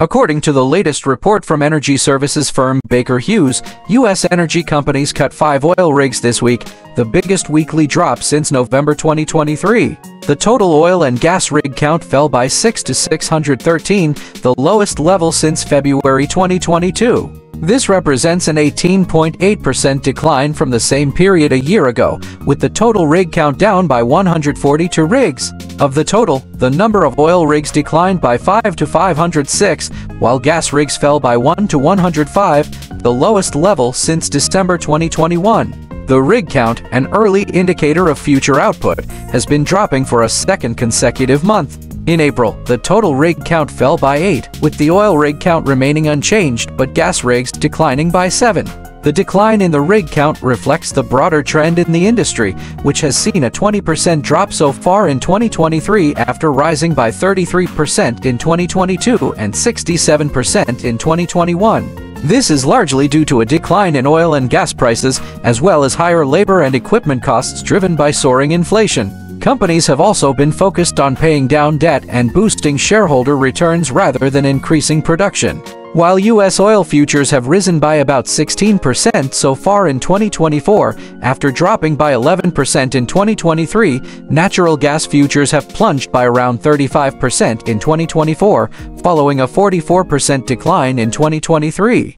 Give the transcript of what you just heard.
According to the latest report from energy services firm Baker Hughes, U.S. energy companies cut five oil rigs this week, the biggest weekly drop since November 2023. The total oil and gas rig count fell by 6 to 613, the lowest level since February 2022. This represents an 18.8% decline from the same period a year ago, with the total rig count down by 142 rigs. Of the total, the number of oil rigs declined by 5 to 506, while gas rigs fell by 1 to 105, the lowest level since December 2021. The rig count, an early indicator of future output, has been dropping for a second consecutive month. In April, the total rig count fell by 8, with the oil rig count remaining unchanged but gas rigs declining by 7. The decline in the rig count reflects the broader trend in the industry, which has seen a 20% drop so far in 2023 after rising by 33% in 2022 and 67% in 2021. This is largely due to a decline in oil and gas prices, as well as higher labor and equipment costs driven by soaring inflation. Companies have also been focused on paying down debt and boosting shareholder returns rather than increasing production. While U.S. oil futures have risen by about 16% so far in 2024, after dropping by 11% in 2023, natural gas futures have plunged by around 35% in 2024, following a 44% decline in 2023.